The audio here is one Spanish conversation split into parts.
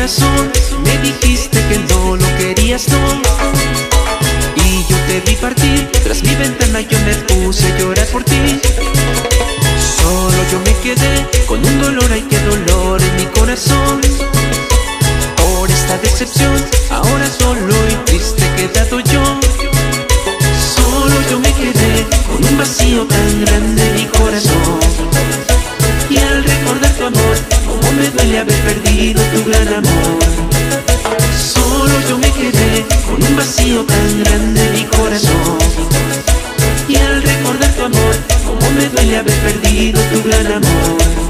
Me dijiste que no lo querías, no Y yo te vi partir Tras mi ventana yo me puse a llorar por ti. Solo yo me quedé con un dolor, ay que dolor en mi corazón. Por esta decepción, ahora solo tu amor, como me duele haber perdido tu gran amor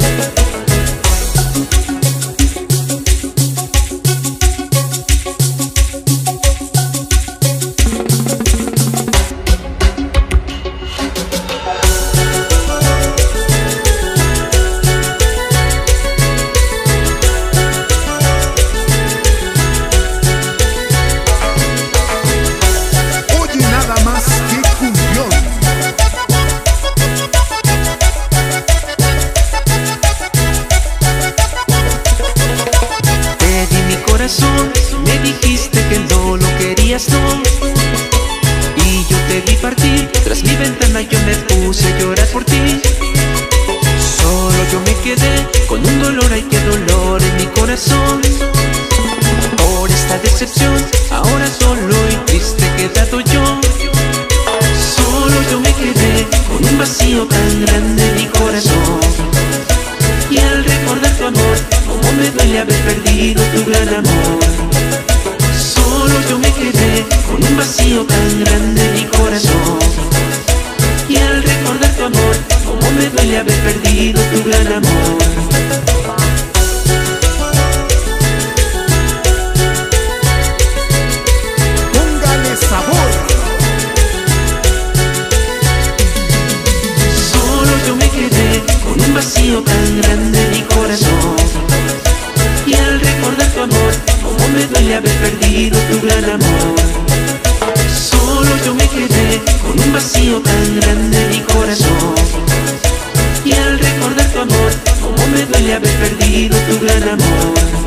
me dijiste que no lo querías no Y yo te vi partir, tras mi ventana yo me puse a llorar por ti. Solo yo me quedé con un dolor, ay qué dolor en mi corazón. Por esta decepción, ahora solo y me duele haber perdido tu gran amor. Solo yo me quedé con un vacío tan grande en mi corazón. Y al recordar tu amor, como me duele haber perdido tu gran amor. Póngale sabor. de haber perdido tu gran amor. Solo yo me quedé con un vacío tan grande en mi corazón. Y al recordar tu amor, como me duele haber perdido tu gran amor.